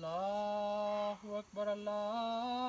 اللہ اکبر اللہ